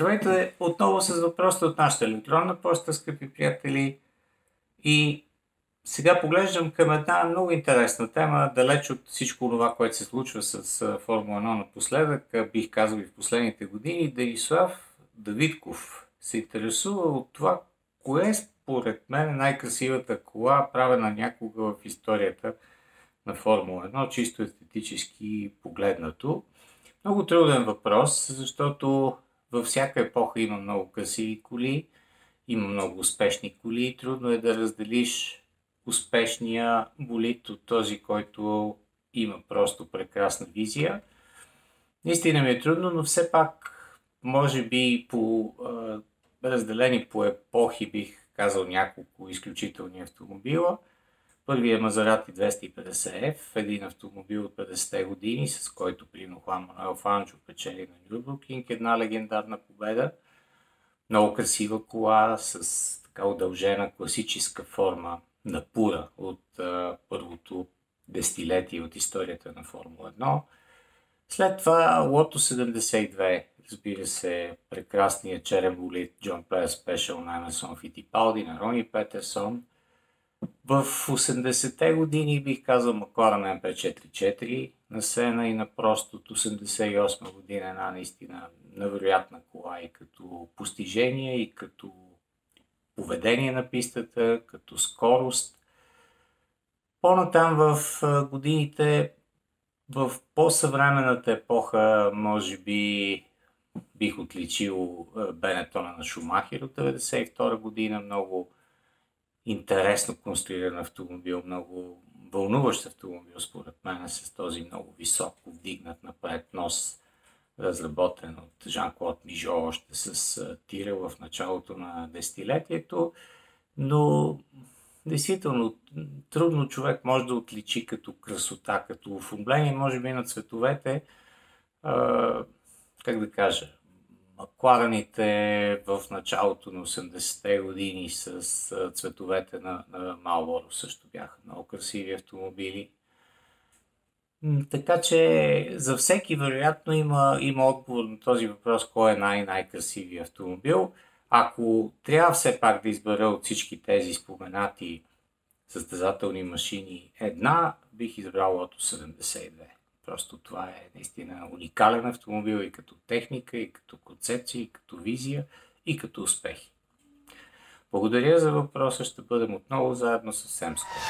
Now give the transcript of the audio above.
Здравейте отново с въпросите от нашата електронна почта, скъпи приятели. И сега поглеждам към една много интересна тема, далеч от всичко това, което се случва с Формула 1 напоследък, бих казал и в последните години. Денислав Давидков се интересува от това, кое е според мен най-красивата кола, правена някога в историята на Формула 1, чисто естетически погледнато. Много труден въпрос, защото във всяка епоха има много красиви коли, има много успешни коли и трудно е да разделиш успешния болит от този, който има просто прекрасна визия. Наистина ми е трудно, но все пак, може би по разделени по епохи бих казал няколко изключителни автомобила – Първият е Мазарати 250F, един автомобил от 50-те години, с който прино Хуан Мануел Фанчо печели на Нюрбуркинг една легендарна победа. Много красива кола с така удължена класическа форма на пура от а, първото десетилетие от историята на Формула 1. След това Лото 72, разбира се, прекрасният черен болид John Player Special на Емерсон Фитипалди, на Рони Петерсон – в 80-те години бих казал Макларен MP44 на сцена и на просто от 88 година една наистина невероятна кола и като постижение, и като поведение на пистата, като скорост. По-натам в годините, в по-съвременната епоха, може би бих отличил Бенетона на Шумахер от 1992 година, много интересно конструиран автомобил, много вълнуващ автомобил, според мен, с този много високо вдигнат напред нос, разработен от Жан-Клод Мижо още с Тирел в началото на десетилетието, но действително трудно човек може да отличи като красота, като оформление, може би на цветовете, как да кажа, Макларените в началото на 80-те години с цветовете на, на Малборо също бяха много красиви автомобили. Така че за всеки вероятно има, има отговор на този въпрос, кой е най-най-красивият автомобил. Ако трябва все пак да избера от всички тези споменати състезателни машини една, бих избрал Лото 72. Просто това е наистина уникален автомобил и като техника, и като концепция, и като визия, и като успехи. Благодаря за въпроса, ще бъдем отново заедно съвсем скоро.